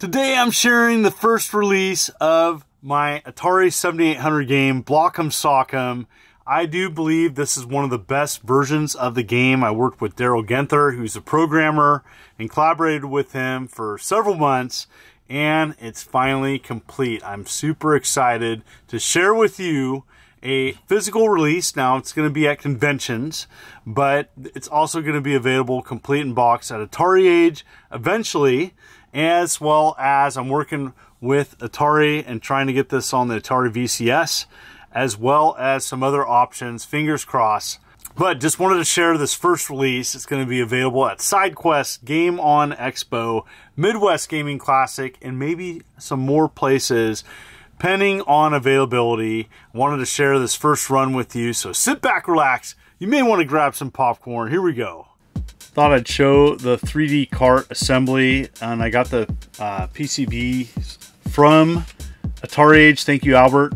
Today I'm sharing the first release of my Atari 7800 game, Block'em Sock'em. I do believe this is one of the best versions of the game. I worked with Daryl Genther, who's a programmer, and collaborated with him for several months, and it's finally complete. I'm super excited to share with you a physical release. Now it's going to be at conventions, but it's also going to be available complete in box at Atari Age eventually as well as I'm working with Atari and trying to get this on the Atari VCS, as well as some other options, fingers crossed. But just wanted to share this first release. It's going to be available at SideQuest, Game On Expo, Midwest Gaming Classic, and maybe some more places, pending on availability. wanted to share this first run with you, so sit back, relax. You may want to grab some popcorn. Here we go thought I'd show the 3D cart assembly and I got the uh, PCB from Atari Age. Thank you, Albert.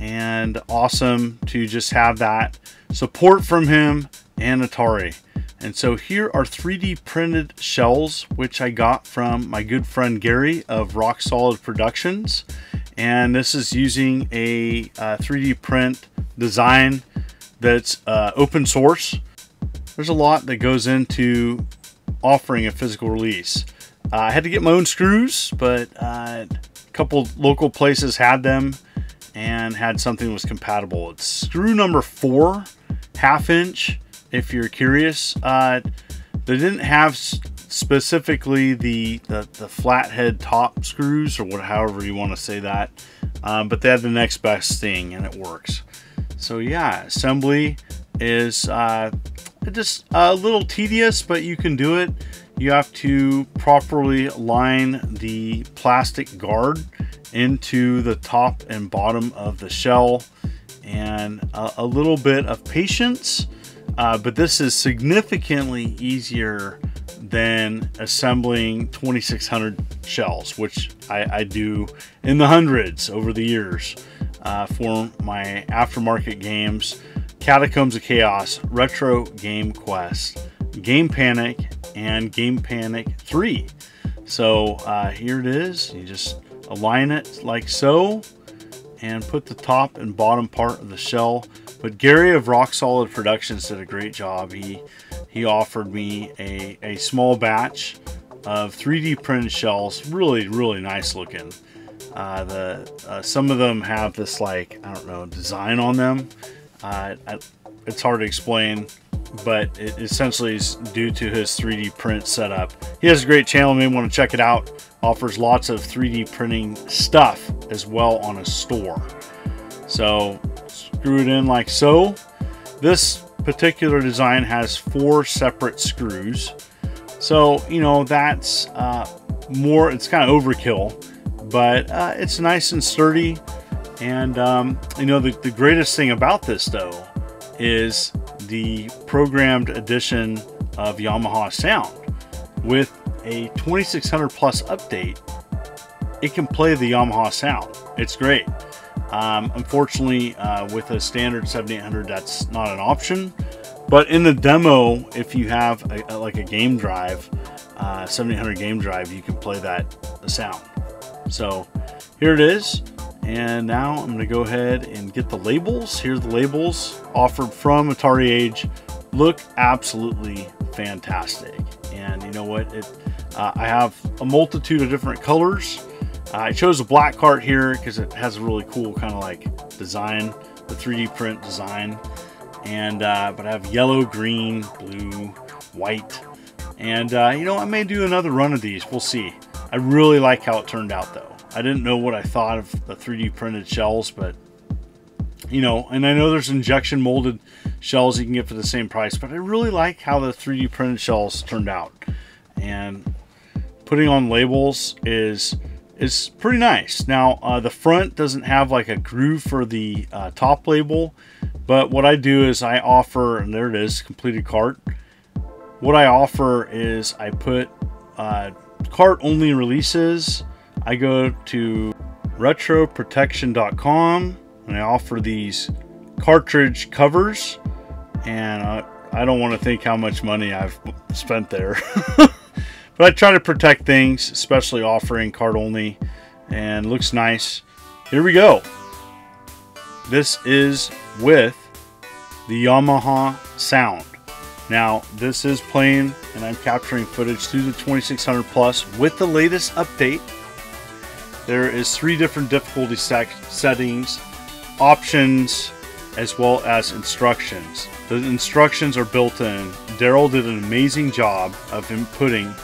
And awesome to just have that support from him and Atari. And so here are 3D printed shells, which I got from my good friend Gary of Rock Solid Productions. And this is using a uh, 3D print design that's uh, open source there's a lot that goes into offering a physical release. Uh, I had to get my own screws, but uh, a couple local places had them and had something that was compatible. It's screw number four, half inch, if you're curious. Uh, they didn't have specifically the, the, the flathead top screws or what, however you want to say that, um, but they had the next best thing and it works. So yeah, assembly is uh, just a little tedious, but you can do it. You have to properly line the plastic guard into the top and bottom of the shell and a, a little bit of patience. Uh, but this is significantly easier than assembling 2600 shells, which I, I do in the hundreds over the years uh, for my aftermarket games. Catacombs of Chaos, Retro Game Quest, Game Panic, and Game Panic 3. So uh, here it is. You just align it like so and put the top and bottom part of the shell. But Gary of Rock Solid Productions did a great job. He he offered me a, a small batch of 3D printed shells. Really, really nice looking. Uh, the uh, some of them have this like I don't know design on them uh, it's hard to explain, but it essentially is due to his 3D print setup. He has a great channel, you may want to check it out. Offers lots of 3D printing stuff as well on a store. So screw it in like so. This particular design has four separate screws. So, you know, that's uh, more, it's kind of overkill, but uh, it's nice and sturdy. And, um, you know, the, the greatest thing about this, though, is the programmed edition of Yamaha Sound. With a 2600 plus update, it can play the Yamaha Sound. It's great. Um, unfortunately, uh, with a standard 7800, that's not an option. But in the demo, if you have a, a, like a game drive, uh, 7800 game drive, you can play that sound. So here it is. And now I'm going to go ahead and get the labels. Here's the labels offered from Atari Age. Look absolutely fantastic. And you know what? It, uh, I have a multitude of different colors. Uh, I chose a black cart here because it has a really cool kind of like design, the 3D print design. And uh, but I have yellow, green, blue, white, and uh, you know I may do another run of these. We'll see. I really like how it turned out though. I didn't know what I thought of the 3D printed shells, but you know, and I know there's injection molded shells you can get for the same price, but I really like how the 3D printed shells turned out. And putting on labels is is pretty nice. Now, uh, the front doesn't have like a groove for the uh, top label, but what I do is I offer, and there it is, completed cart. What I offer is I put uh, cart only releases I go to retroprotection.com and I offer these cartridge covers and I, I don't want to think how much money I've spent there. But I try to protect things, especially offering card only, and looks nice. Here we go. This is with the Yamaha Sound. Now, this is playing, and I'm capturing footage through the 2600 Plus with the latest update. There is three different difficulty settings, options, as well as instructions. The instructions are built in. Daryl did an amazing job of inputting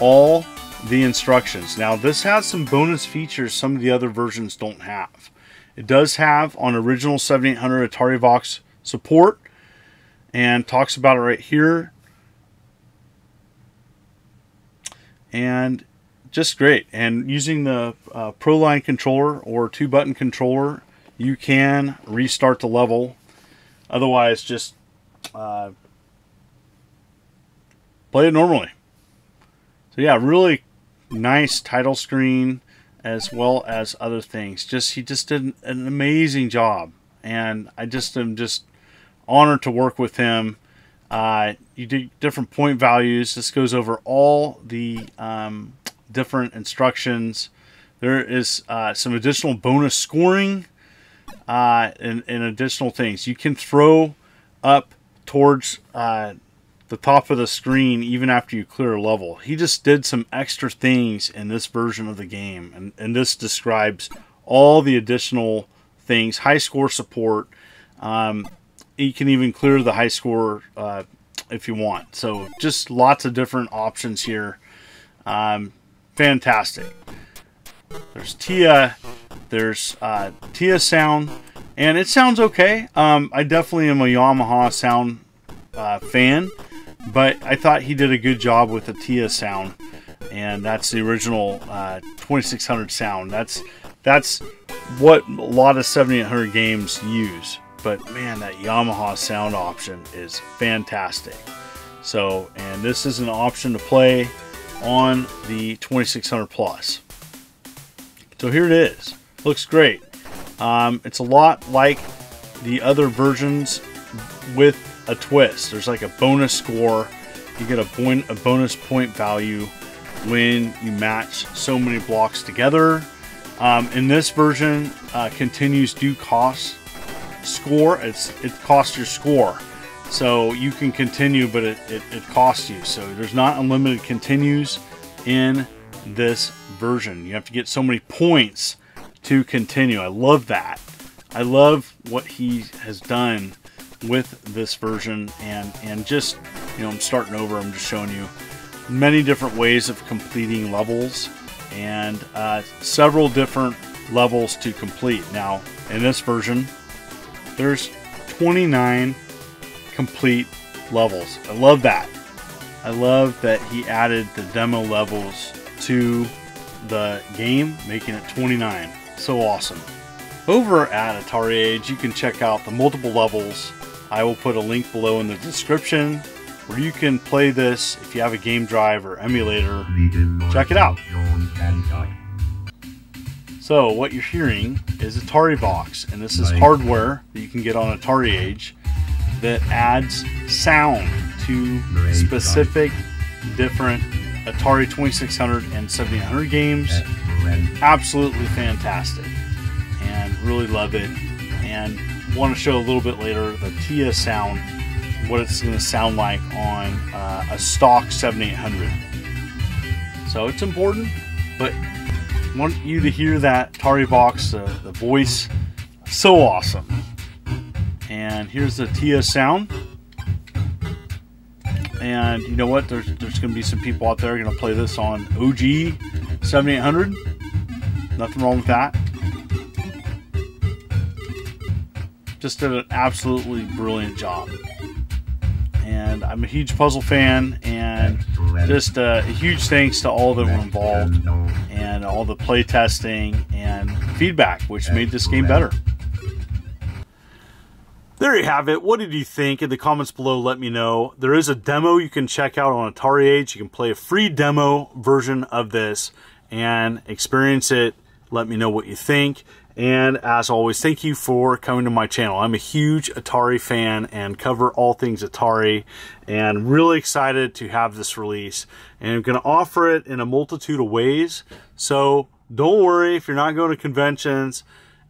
all the instructions. Now, this has some bonus features some of the other versions don't have. It does have on original 7800 Atari Vox support and talks about it right here. And just great. And using the uh, ProLine controller or two button controller, you can restart the level. Otherwise, just uh, play it normally. So yeah, really nice title screen as well as other things. Just he just did an amazing job, and I just am just honored to work with him. Uh, you do different point values. This goes over all the um, different instructions. There is uh, some additional bonus scoring uh, and, and, additional things. You can throw up towards uh, the top of the screen even after you clear a level. He just did some extra things in this version of the game, and, and this describes all the additional things. High score support. Um, you can even clear the high score uh, if you want. So just lots of different options here. Um, fantastic. There's Tia. There's uh, Tia sound, and it sounds okay. Um, I definitely am a Yamaha sound uh, fan. But I thought he did a good job with the Tia sound, and that's the original uh, 2600 sound. That's that's what a lot of 7800 games use. But man, that Yamaha sound option is fantastic. So, and this is an option to play on the 2600 Plus. So here it is. Looks great. Um, it's a lot like the other versions with a twist. There's like a bonus score. You get a, point, a bonus point value when you match so many blocks together. Um, in this version, uh, continues do cost score. It's it costs your score, so you can continue, but it, it, it costs you. So there's not unlimited continues in this version. You have to get so many points to continue. I love that. I love what he has done with this version and and just you know I'm starting over I'm just showing you many different ways of completing levels and uh, several different levels to complete now in this version there's 29 complete levels. I love that. I love that he added the demo levels to the game making it 29 so awesome. Over at Atari Age you can check out the multiple levels. I will put a link below in the description where you can play this if you have a game drive or emulator. Check it out. So what you're hearing is Atari Vox, and this is hardware that you can get on Atari Age that adds sound to specific different Atari 2600 and 7800 games. Absolutely fantastic, and really love it. And want to show a little bit later the Tia sound, what it's going to sound like on uh, a stock 7800. So it's important, but want you to hear that Atari Vox, uh, the voice, so awesome. And here's the Tia sound. And you know what? There's, there's going to be some people out there going to play this on OG 7800. Nothing wrong with that. just did an absolutely brilliant job. And I'm a huge puzzle fan, and just uh, a huge thanks to all that were involved, and all the play testing and feedback, which made this game better. There you have it. What did you think? In the comments below, let me know. There is a demo you can check out on Atari Age. You can play a free demo version of this and experience it. Let me know what you think. And as always, thank you for coming to my channel. I'm a huge Atari fan and cover all things Atari and really excited to have this release. And I'm going to offer it in a multitude of ways. So don't worry if you're not going to conventions.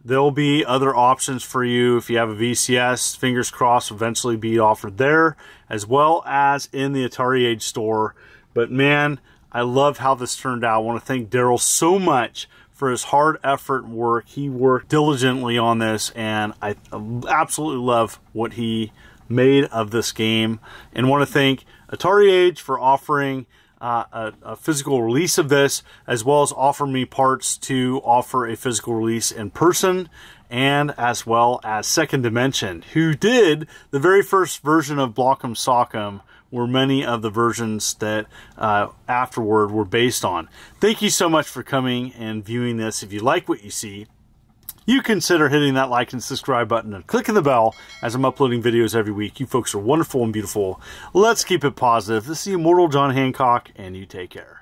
There'll be other options for you if you have a VCS. Fingers crossed, eventually be offered there, as well as in the Atari Age store. But man, I love how this turned out. I want to thank Daryl so much for his hard effort and work. He worked diligently on this, and I absolutely love what he made of this game. And want to thank Atari Age for offering uh, a, a, physical release of this, as well as offer me parts to offer a physical release in person, and as well as Second Dimension, who did the very first version of Block'em Sock'em, were many of the versions that uh, afterward were based on. Thank you so much for coming and viewing this. If you like what you see, you consider hitting that like and subscribe button and clicking the bell as I'm uploading videos every week. You folks are wonderful and beautiful. Let's keep it positive. This is the Immortal John Hancock, and you take care.